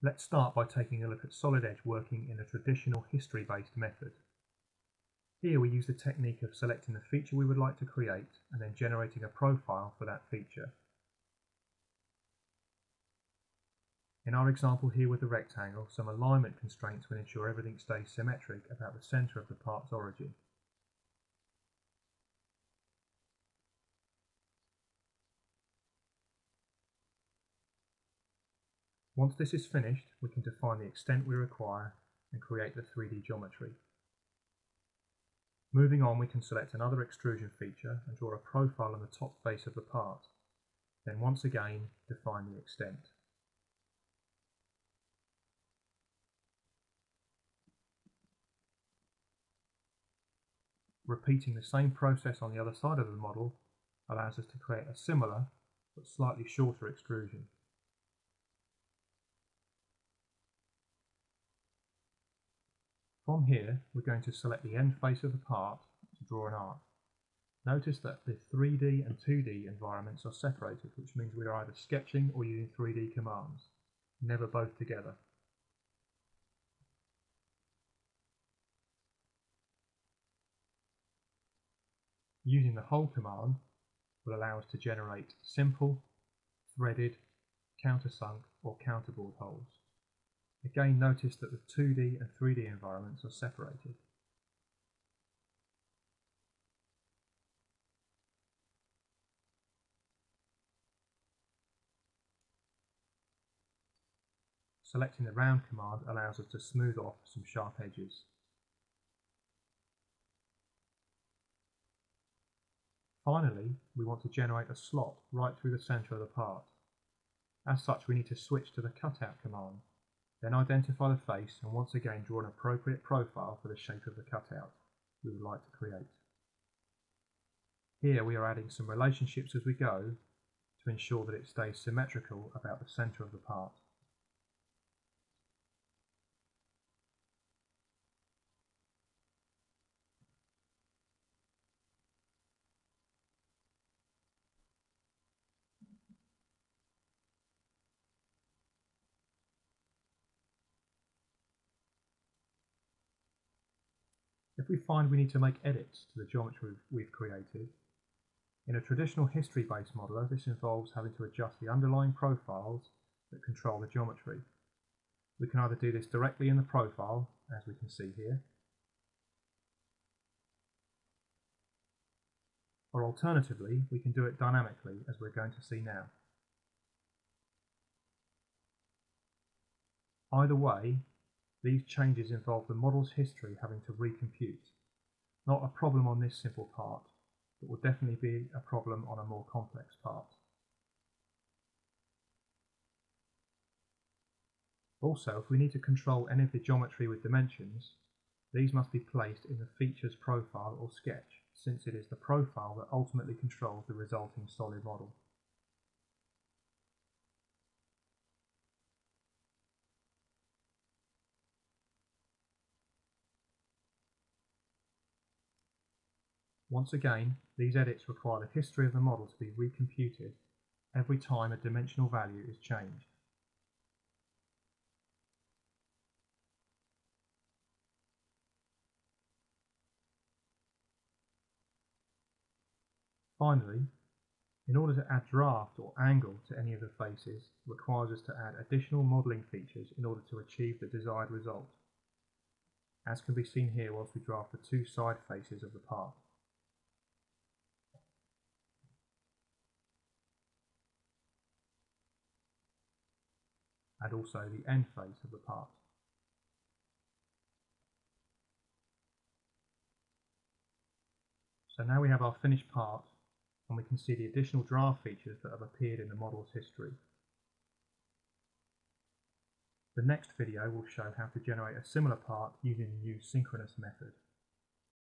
Let's start by taking a look at Solid Edge working in a traditional history-based method. Here we use the technique of selecting the feature we would like to create and then generating a profile for that feature. In our example here with the rectangle, some alignment constraints will ensure everything stays symmetric about the centre of the part's origin. Once this is finished, we can define the extent we require and create the 3D geometry. Moving on, we can select another extrusion feature and draw a profile on the top face of the part. Then once again, define the extent. Repeating the same process on the other side of the model allows us to create a similar but slightly shorter extrusion. From here, we're going to select the end face of the part to draw an arc. Notice that the 3D and 2D environments are separated, which means we are either sketching or using 3D commands, never both together. Using the hole command will allow us to generate simple, threaded, countersunk or counterbored holes. Again notice that the 2D and 3D environments are separated. Selecting the round command allows us to smooth off some sharp edges. Finally, we want to generate a slot right through the centre of the part. As such, we need to switch to the cutout command. Then identify the face and once again draw an appropriate profile for the shape of the cutout we would like to create. Here we are adding some relationships as we go to ensure that it stays symmetrical about the centre of the part. If we find we need to make edits to the geometry we've created, in a traditional history-based modeler this involves having to adjust the underlying profiles that control the geometry. We can either do this directly in the profile, as we can see here, or alternatively we can do it dynamically as we're going to see now. Either way, these changes involve the model's history having to recompute. Not a problem on this simple part, but will definitely be a problem on a more complex part. Also, if we need to control any of the geometry with dimensions, these must be placed in the features profile or sketch, since it is the profile that ultimately controls the resulting solid model. Once again, these edits require the history of the model to be recomputed every time a dimensional value is changed. Finally, in order to add draft or angle to any of the faces it requires us to add additional modelling features in order to achieve the desired result, as can be seen here whilst we draft the two side faces of the part. And also the end face of the part. So now we have our finished part and we can see the additional draft features that have appeared in the model's history. The next video will show how to generate a similar part using the new synchronous method.